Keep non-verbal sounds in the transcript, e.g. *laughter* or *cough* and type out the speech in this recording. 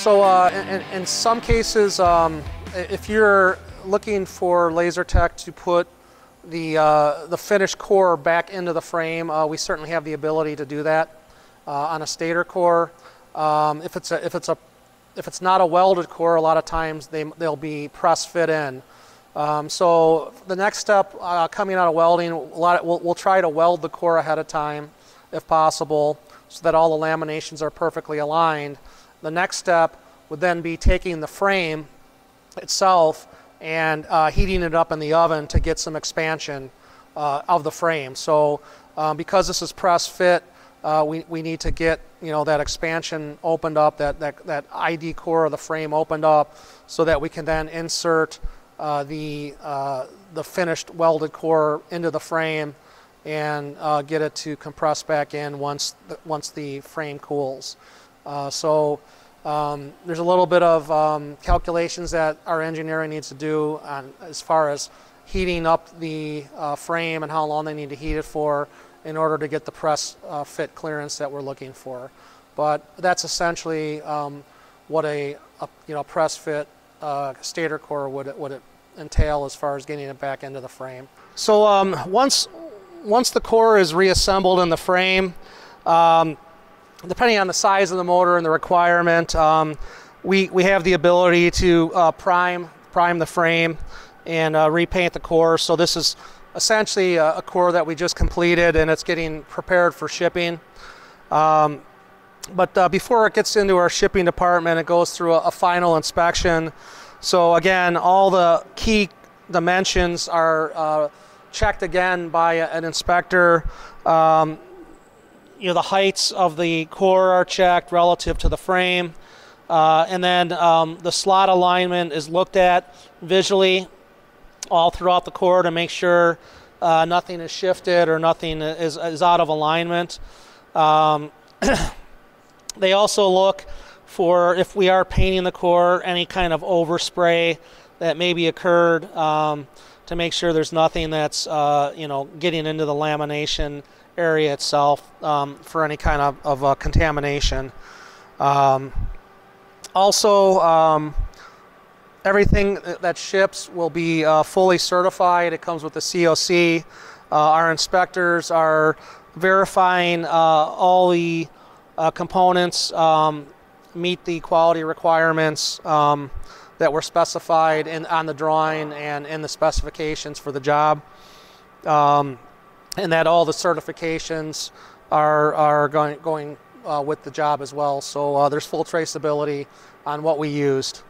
So uh, in, in some cases, um, if you're looking for LaserTech to put the, uh, the finished core back into the frame, uh, we certainly have the ability to do that uh, on a stator core. Um, if, it's a, if, it's a, if it's not a welded core, a lot of times they, they'll be press fit in. Um, so the next step uh, coming out of welding, a lot of, we'll, we'll try to weld the core ahead of time if possible so that all the laminations are perfectly aligned. The next step would then be taking the frame itself and uh, heating it up in the oven to get some expansion uh, of the frame. So um, because this is press fit, uh, we, we need to get you know that expansion opened up, that, that, that ID core of the frame opened up so that we can then insert uh, the, uh, the finished welded core into the frame and uh, get it to compress back in once the, once the frame cools. So um, there's a little bit of um, calculations that our engineering needs to do on, as far as heating up the uh, frame and how long they need to heat it for in order to get the press uh, fit clearance that we're looking for. But that's essentially um, what a, a, you know press fit uh, stator core would would entail as far as getting it back into the frame. So um, once once the core is reassembled in the frame, um, depending on the size of the motor and the requirement, um, we, we have the ability to uh, prime, prime the frame and uh, repaint the core. So this is essentially a, a, core that we just completed and it's getting prepared for shipping. Um, but uh, before it gets into our shipping department, it goes through a, a, final inspection. So again, all the key dimensions are uh, checked again by an inspector. Um, you know, the heights of the core are checked relative to the frame. Uh, and then um, the slot alignment is looked at visually all throughout the core to make sure uh, nothing is shifted or nothing is, is out of alignment. Um, *clears throat* they also look for if we are painting the core, any kind of overspray that maybe occurred um, to make sure there's nothing that's uh, you know getting into the lamination area itself um, for any kind of, of uh, contamination. Um, also, um, everything that ships will be uh, fully certified. It comes with the COC. Uh, our inspectors are verifying uh, all the uh, components um, meet the quality requirements um, that were specified in, on the drawing and in the specifications for the job. Um, and that all the certifications are, are going, going uh, with the job as well. So uh, there's full traceability on what we used.